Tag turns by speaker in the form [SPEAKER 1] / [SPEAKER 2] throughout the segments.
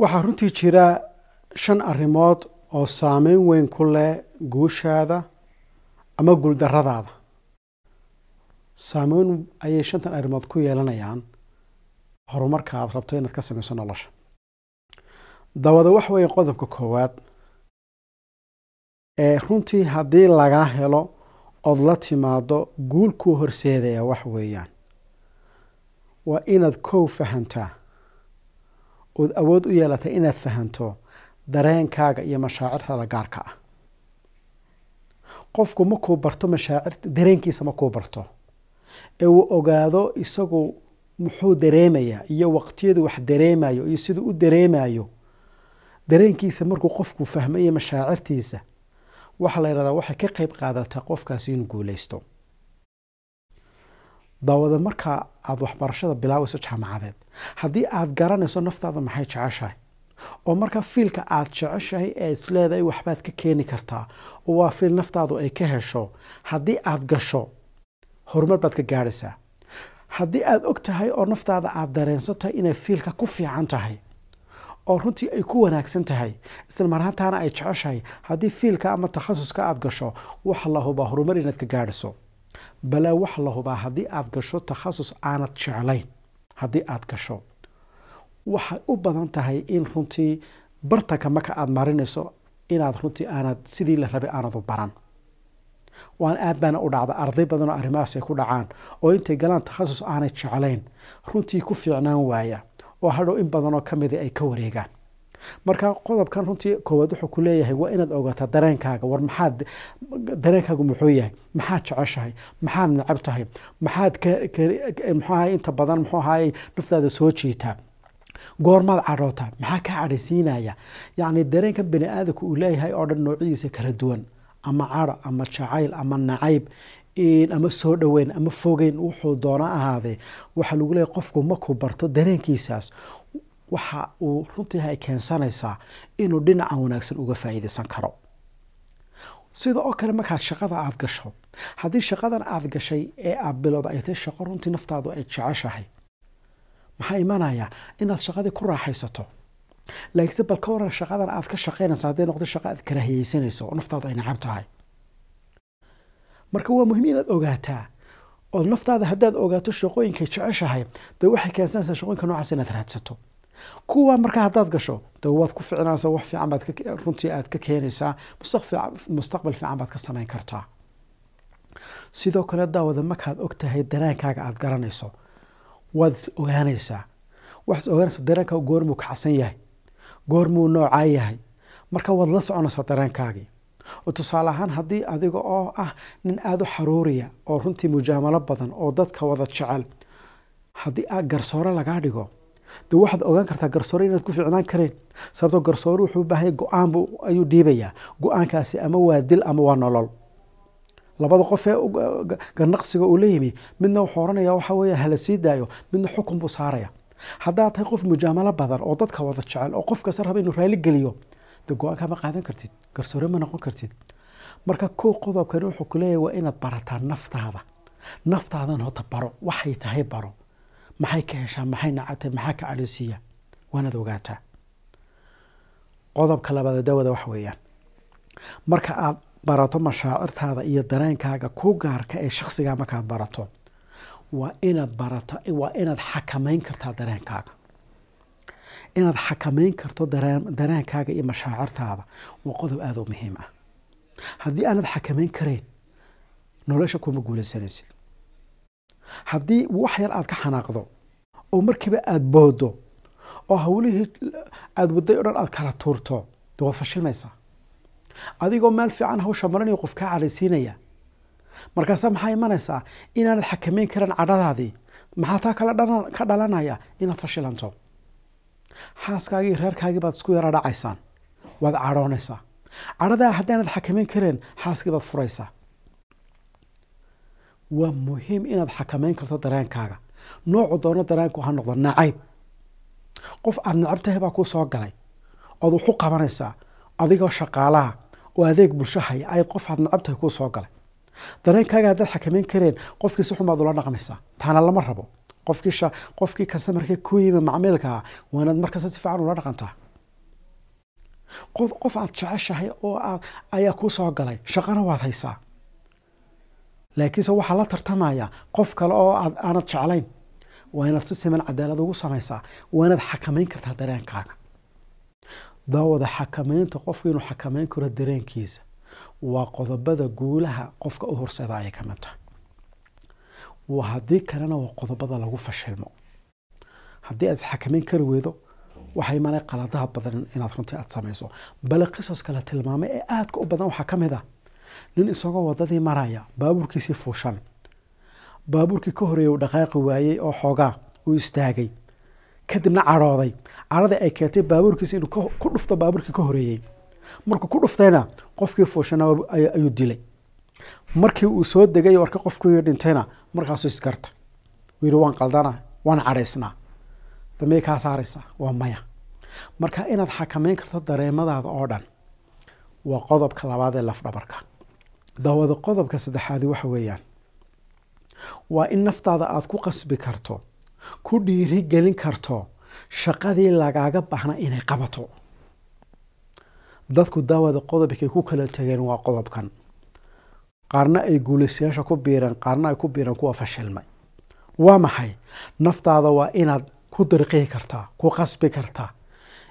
[SPEAKER 1] waxaa runtii jira shan arrimood oo saameyn weyn ku leh guushaada ama guuldaradaada saameyn ayay shantan arrimood ku yeelanayaan horumarka aada rabto inaad ka samayso nolosha. Dabada wax weeye qodobka koowaad ee runtii haddii lagaa helo ood la timaado guul kuu horseedaya wax weeyaan waa inaad kow fahantaa ood awood u yeelatay inaad fahanto dareenkaaga iyo mashaacirtaada gaarka ah. Qofku makuu barto mashaacir dareenkiisa makuu barto. Ee uu ogaado isagu muxuu dareemayaa iyo waqtiyadu wax dareemayo iyo siduu u dareemayo dareenkiisa markuu qofku fahmo iyo mashaacirtiisa waxaa la yidhahdaa waxay ka qeyb qaadataa qofkaasi inuu guuleysto daawada markaa aada waxbarashada bilaawayso jaamacadeed haddii aada garanayso naftaada maxay jeceshahay? Oo markaa fiilka aada jeceshahay ee isleedahay waxbaad ka keeni kartaa. Oo waa fiil naftaadu ay ka hesho. Haddii aada gasho horumar baad ka gaadhaysaa haddii aada og tahay oo naftaada aada dareensan tahay inay fiilka ku fiican tahay oo runtii ay ku wanaagsan tahay isla marhaantaana ay jeceshahay haddii fiilka ama takhasuska aada gasho waxa la hubaa horumar inaad ka gaadhiso balaa waxa la hubaa haddii aada gasho takhasus aanad jeclayn haddii aada gasho. Waxay u badan tahay in runtii bartanka marka aada marinayso inaad runtii aanad sidii la rabay aanad u baran waan aad baana u dhacda arday badan oo arrimahaas ay ku dhacaan oo intay galaan takhasus aanay jeclayn runtii ku fiicnaan waaya oo hadhow in badanoo ka mida ay ka wareegaan marka qodobkan runtii koowaad wuxuu ku leeyahay waa inaad ogaataa dareenkaaga. War maxaad dareenkaagu muxuu yahay? Maxaad jeceshahay? Maxaad necab tahay? Maxaad muxuu ahay inta badan muxuu ahaay naftaada soo jiitaa goormaad cadhootaa? Maxaa kaa cadhaysiinaya? Yacni dareenka bani aadamka uu leeyahay oo dhan noocyadiisa kala duwan. Ama cadho ama jacayl ama nacayb ama soo dhoweyn ama fogeyn wuxuu doona ahaadee. Waxaa lagu leeyahy qofku markuu barto dareenkiisaas waxa uu runtii ay keensanaysaa inuu dhinaca wanaagsan uga faa'iidaysan karo. Sida oo kale markaad shaqada aada gasho haddii shaqadan aada gashay ee aada bilowda ay tahay shaqo runtii naftaadu ay jeceshahay maxaa imanaya inaad shaqadii ku raaxaysato? Laakiinse bal ka waran shaqadan aad ka shaqaynaysa hadday noqdo shaqa aad karaahiyeysanayso oo naftaadu ay nacab tahay. Marka waa muhiim inaad ogaataa oo naftaada haddaad ogaato shaqooyinkay jeceshahay dee waxay keensanaysaa shaqooyinka noocaas inaad raadsato kuwa markaa haddaad gasho dee waad ku ficnaysaa wax fiican baad runtii aad ka keenaysaa mustaqbal fiican baad ka samayn kartaa. Sidoo kale daawada markaad og tahay dareenkaaga aada garanayso waad is ogaanaysaa waxaad is ogaanaysaa goormuu kacsan yahay goormuu noocaa yahay. Marka waad la soconaysaa dareenkaagii oo tusaale ahaan haddii adiga oo ah nin aada u xaruuriya oo runtii mujaamalo badan oo dadka wada jecel haddii garsoore lagaa dhigo dee waxaad ogaan kartaa garsoore inaad ku ficnaan kareen. Sababtoo garsoore wuxuu u go'aan bu ayuu dhiibayaa. Go'aankaasi ama waa dil ama waa nolol. Labada qof ee ganaqsiga uu la yimi midna wuxuu oranaya waxa weeyaan hala sii daayo. Midna xukun buu saaraya. Haddaad tahay qof mujaamalo badan oo dadka wada jecel oo qof kasta raba inuu raali geliyo dee go'aankaa ma qaadan kartid garsoore ma noqon kartid. Marka kow qodobkani wuxuu ku waa inaad barataa naftaada. Naftaadan hota baro waxay tahay baro maxay ka heshaa? Maxay nacabtay maxaa ka cadhaysiiya waanaad ogaataa. Qodobka labaad dawada wax weeyaan. Marka aad barato mashaacirtaada iyo dareenkaaga ku gaarka ee shaksigaa markaad barato waa inaad barato waa inaad xakameyn kartaa dareenkaaga. Inaad xakameyn karto dareenkaaga iyo mashaacirtaada waa qodob aada u muhiim ah. Haddii aanad xakameyn karayn nolosha kuma guulaysanaysid haddii wax yar aada ka xanaaqdo oo markiiba aada boodo oo hawlihii aada waday o dhan aada kala tuurto de waad fashilmaysaa adigoo meel fiican hawsha marinayo qof kaa cadhaysiinaya markaasa maxaa imanaysaa inaanad xakameyn karan cadhadaadii. Maxaa taa kala ka dhalanaya? Inaad fashilanto. Xaaskaagii reerkaagii baad isku yara dhacaysaan. Waad cadhoonaysaa. Cadhadaa haddaanad xakameyn kareen xaaskii baad furaysaa waa muhiim inaad xakameyn karto dareenkaaga. Noocu doono dareenku ha noqdo nacayb qof aada nacab tahay baa kuu soo galay. Ood waxu qabanaysaa adigoo shaqaalaha oo adeeg bulsho haya ayaad qof aad nacab tahay kuu soo galay. Dareenkaaga haddaad xakameyn kareen qofkii si xun baad ula dhaqmaysaa. Taana lama rabo. Qofkii qofkii kastamarkii ku yimi macmiilkaa waa inaad si fiican ula dhaqantaa. Qof aad jeceshahay oo aad ayaa kuu soo galay shaqana waad haysaa laakiinse waxaa la tartamaya qof kale oo aanad jeclayn. Waa inaad si siman cadaalad ugu samaysaa waa inaad xakamayn kartaa dareenkaaga. Daawada xakamaynta qofku inuu xakamayn karo dareenkiisa waa qodobada guulaha qofka u horseeda ayay ka mid tahay. Haddii kalena waa qodobada lagu fashilmo. Haddii aad isxakamayn kari weydo waxay imanay qaladaha badan inaad runtii aad samayso. Bale qisaska la tilmaamay ee aadka u badan waxaa ka mid ah nin isagoo wadadii maraya baabuurkiisii fuushan. Baabuurkii ka horeeyey uu dhaqaaqi waayey oo xoogaa uu istaagay. Kadibna cadhooday cadhadii ay keentay baabuurkiisi inuu ku dhufto baabuurkii ka horeeyey markuu ku dhuftayna qofkii fuushana ayuu dilay. Markii uu soo degay warka qofkii dhintayna markaasuu isgarta uu yihi waan qaldana waan cadhaysnaa. Damey kaa saaraysa waa maya. Marka inaad xakamayn karto dareemadaada oo dhan waa qodobka labaad ee lafdhabarka dawada qodobka saddexaadi waxa weeyaan. Waa in naftaada aada ku qasbi karto ku dhiiri gelin karto shaqadii lagaaga baxna inay qabato. Dadku daawada qodobkay ku kala tegeen waa qodobkan. Qaarna ay guulaysayaasha ku biireen qaarna ay ku biireen kuwa fashilmay. Waa maxay? Naftaada waa inaad ku dariqii kartaa ku qasbi kartaa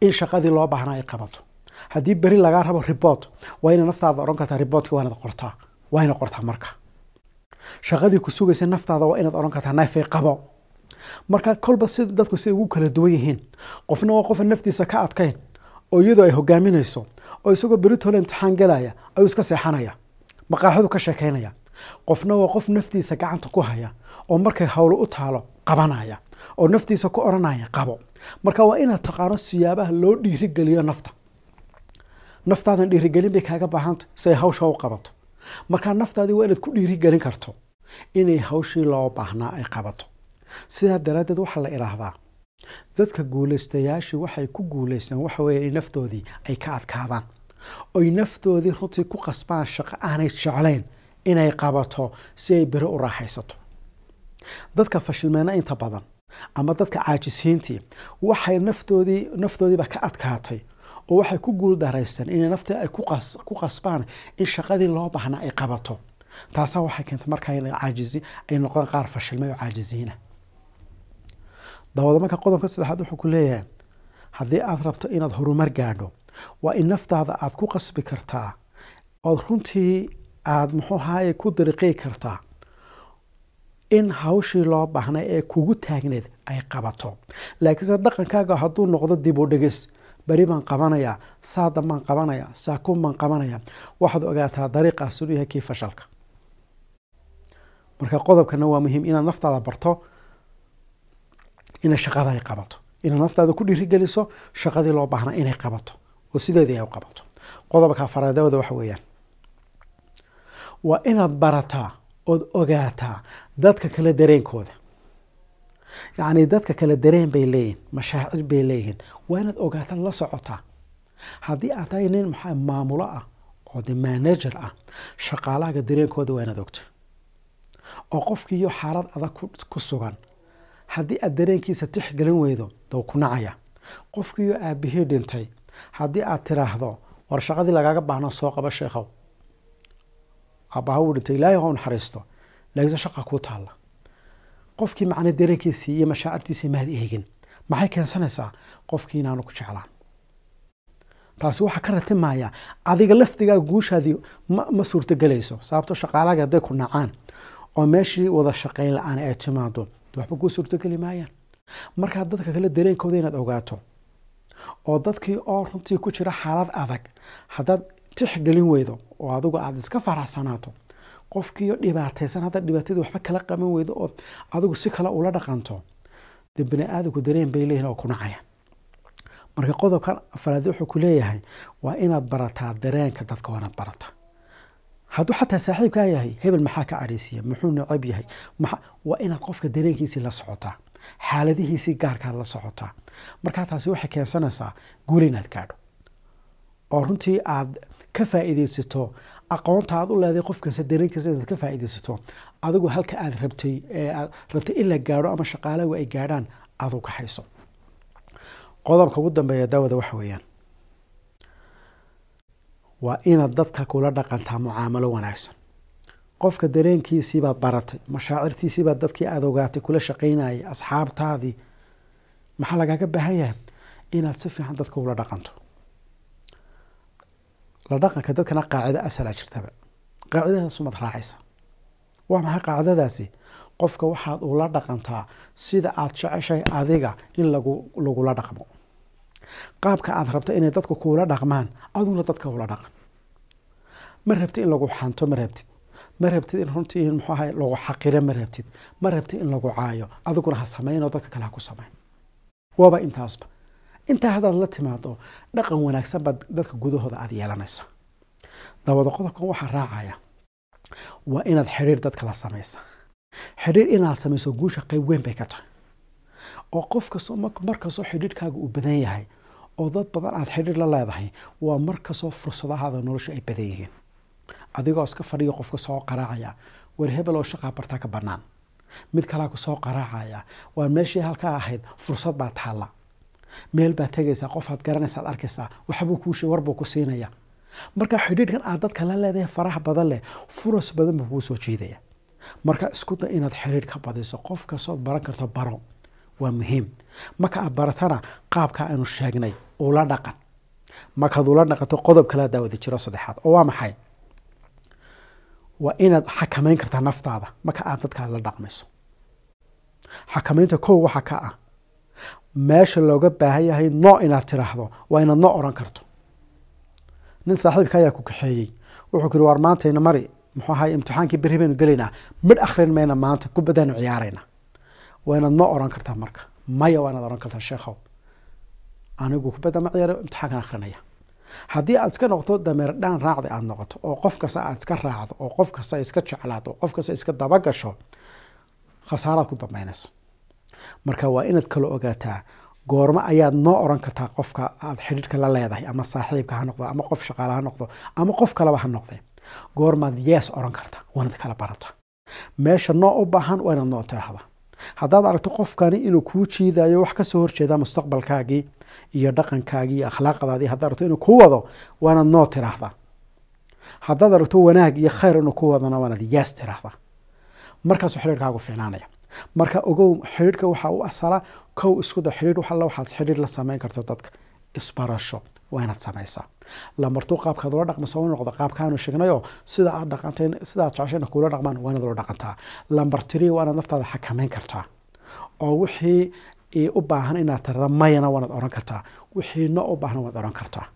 [SPEAKER 1] in shaqadii loo baahna ay qabato haddii beri lagaa rabo ribort waa ina naftaada odhan kartaa ribortka waa qortaa. Waa qortaa marka. Shaqadii ku sugaysa naftaada waa inaad odhan kartaa nafay qabo. Marka kolba si dadku siday ugu kala duwan yihiin qofna waa qofa naftiisa ka adkayn oo iyadoo ay hogaaminayso oo isagoo beritole imtixaan galaya ayuu iska seexanaya maqaaxadu ka sheekaynaya. Qofna waa qof naftiisa gacanta ku haya oo markay howlo u taalo qabanaya oo naftiisa ku odhanaya qabo. Marka waa inaad taqaano siyaabaha loo dhiirigeliyo nafta naftaadan dhiirigelin bay kaaga baahanta si ay hawsha u qabato. Markaa naftaadii waa inaad ku dhiirigelin karto inay hawshii loo baahnaa ay qabato. Sidaa daraaddeed waxaa la idhaahdaa dadka guulaystayaashii waxay ku guulaystaan waxa weeye in naftoodii ay ka adkaadaan. Oy naftoodii runtii ku qasbaan shaqo aanay jeclayn inay qabato si ay beri u raaxaysato. Dadka fashilmeena inta badan ama dadka caajisiintii waxay naftoodii naftoodiiba ka adkaatay oo waxay ku guul daraysteen inay naftii ay ku qasbaan in shaqadii loo baahnaa ay qabato. Taasaa waxay keentay markaa caajizi ay noqdaan qaar fashilmay oo caajisiina dawada marka qodobka saddexaad wuxuu ku leeyahay haddii aada rabto inaad horumar gaadho waa in naftaada aada ku qasbi kartaa ood runtii aada muxuu ahaye ku dariiqi kartaa in hawshii loo baahnay ee kugu taagneed ay qabato. Laakiinse dhaqankaaga hadduu noqdo dib u dhigis beri baan qabanayaa saadan baan qabanayaa saakun baan qabanayaa waxaad ogaataa dariiqaas inuu yahay kii fashalka. Marka qodobkana waa muhiim inaad naftaada barto inay shaqada ay qabato. Inaad naftaada ku dhiirigeliso shaqadii loo baahnaa inay qabato. Oo sideedii ay u qabato. Qodobka afaraadawada waxa weeyaan. Waa inaad barataa ood ogaataa dadka kale dareenkooda yacni dadka kale dareen bay leeyihiin mashaacir bay leeyihiin. Waa inaad ogaataa la socotaa. Haddii aad tahay nin maxaa maamulo ah oo de manager ah shaqaalahaga dareenkooda waa inaad ogta. Oo qofkiiyo xaalad adag ku sugan. Haddii aad dareenkiisa tixgelin weydo dou ku nacaya. Qofkiiyo aabihii dhintay haddii aad tiraahdo war shaqadii lagaaga baahna soo qaba sheekhow. Aabbaha wuu dhintay ilaahay ha u naxariisto. Laakiinse shaqa kuu taalla qofkii macna dareenkiisii iyo mashaacirtiisii maad eegin maxay keensanaysaa? Qofkii inaanu ku jeclaan. Taasi waxaa ka ratimaya adiga laftigaa guushaadii ma suurtogelayso sababto shaqaalaga hadday ku nacaan oo meeshii wada shaqayn la'aan ay timaado waxba kuu suurtogeli maayaan. Markaa dadka kale dareenkooda inaad ogaato oo dadkii oo runtii ku jira xaalad adag haddaad tixgelin weydo oo adigu aada iska faraxsanaato qofkiiyo dhibaataysan haddaad dhibaatadii waxba kala qaban weydo oo adigu si kale ula dhaqanto. Dee bani aadamku dareen bay leeyihiin oo ku nacayaan. Marka qodobkan afaraad wuxuu ku leeyahay waa inaad barataa dareenka dadka waa inaad barataa hadduu xataa saaxiibkaa yahay hebel maxaa ka cadhaysiiya? Muxuu necab yahay? Waa inaad qofka dareenkiisii la socotaa. Xaaladihiisii gaarkaad la socotaa. Markaa taasi waxay keensanaysaa guul inaad gaadho. Oo runtii aad ka faa'iidaysato aqoonta aad u leedahay qofkasta dareenkiisa inaad ka faa'iidaysato adigu halka aad rabtay rabtay in la gaadho ama shaqaalagu ay gaadhaan aad u kaxayso qodobka ugu dambeeya daawada waxa weeyaan. Waa inaad dadka kula dhaqantaa mucaamalo wanaagsan. Qofka dareenkiisiibaad baratay mashaacirtiisiibaad dadkii aada ogaatay kula shaqaynayay asxaabtaadii maxaa lagaaga baahan yahay? Inaad si fiican dadka ula dhaqanto la dhaqanka dadkana qaacida asalaa jirtaba. Qaacidadaasumaad raacaysa. Waa maxay qaacidadaasi? Qofka waxaad ula dhaqantaa sida aada jeceshahay adiga in lagu lagula dhaqmo. Qaabka aada rabta inay dadku kuula dhaqmaan aduguna dadka ula dhaqan. Ma rabtid in lagu xanto ma rabtid. Ma rabtid in runtii muxuu ahay lagu xaqiro ma rabtid. Ma rabtid in lagu caayo adiguna ha samaynoo dadka kale ha ku samayn waaba intaasba intaa haddaad la timaado dhaqan wanaagsan baad dadka gudahooda aada yeelanaysa dabada qodobkan waxaa raacaya waa inaad xidhiir dadka la samaysa. Xidhiir inaad samayso guusha qeyb weyn bay ka tahay. Oo qof kastoo markastoo xidhiirkaaga uu badan yahay oo dad badan aada xidhiir la leedahay waa markastoo fursadahaada nolosha ay badan yihiin. Adigoo iska fadhiyo qofka soo qaraacaya war hebel oo shaqaa bartaa ka bannaan. Mid kalaa ku soo qaraacaya waa meeshii halkaa ahayd fursad baa taalla meel baad tegaysaa qofaad garanaysaad arkaysaa waxbuu kuushe warbuu ku siinaya. Marka xidhiirkan aad dadka la leedahay faraha badan leh furas badan buu kuu soo jiidaya marka isku da inaad xidhiir ka badiso qof kastood baran karto baro waa muhiim. Marka aad baratana qaabka aanu sheegnay ula dhaqan. Markaad ula dhaqanto qodob kalea daawada jiro saddexaad. Oo waa maxay? Waa inaad xakamayn kartaa naftaada. Marka aad dadkaad la dhaqmayso. Xakamaynta kow waxaa ka ah meesha looga baahan yahay noo inaad tiraahdo waa inaad noo oran karto. Nin saaxiibka ayaa ku kaxeeyey. Wuxuu ku yihi waar maantayna mari muxuu ahay imtixaankii berri baynu gelaynaa. Midh akhrin mayna maanta kubaddaanu ciyaarayna. Waa inaad noo oran kartaa marka. Maya waa inaad oran kartaa sheekhow anigu kubadda ma ciyaaro imtixaankan akhrinaya. Haddii aad iska noqoto dameer dhaan raacda aada noqoto oo qof kasta aad iska raacdo oo qof kasta iska jeclaato oo qof kasta iska dabagasho khasaaraad ku dambeynaysa marka waa inaad kala ogaataa goormo ayaad noo oran kartaa qofka aada xidhiirka la leedahay ama saaxiibka ha noqdo ama qof shaqaale ha noqdo ama qof kaleba ha noqde goormaad yees oran karta waanad kala barata. Meesha noo u baahan waa inaad noo tiraahda haddaad aragto qofkani inuu kuu jiidayo wax ka soo horjeeda mustaqbalkaagii iyo dhaqankaagii iyo akhlaaqdaadii haddaad aragto inuu kuu wado waa noo tiraahda haddaad aragto wanaag iyo khayr inuu ku wadana waa yees tiraahda markaasuu xidhiirkaagu fiicnaanaya marka ogow xidhiirka waxaa u asala kow iskuda xidhiir wax alla waxaad xidhiir la samayn karto dadka. Isbarasho waa inaad samaysaa lamartuu qaabkaad ula dhaqmaysa u noqda qaabkaanu sheegnayoo sida aad dhaqantay sida aad jeceshayna kuula dhaqmaan waa ula dhaqantaa. Lambar tiri waa naftaada xakamayn kartaa. Oo wixii u baahan inaad tirada mayana waanaad oran kartaa. Wixii no u baahan waad oran kartaa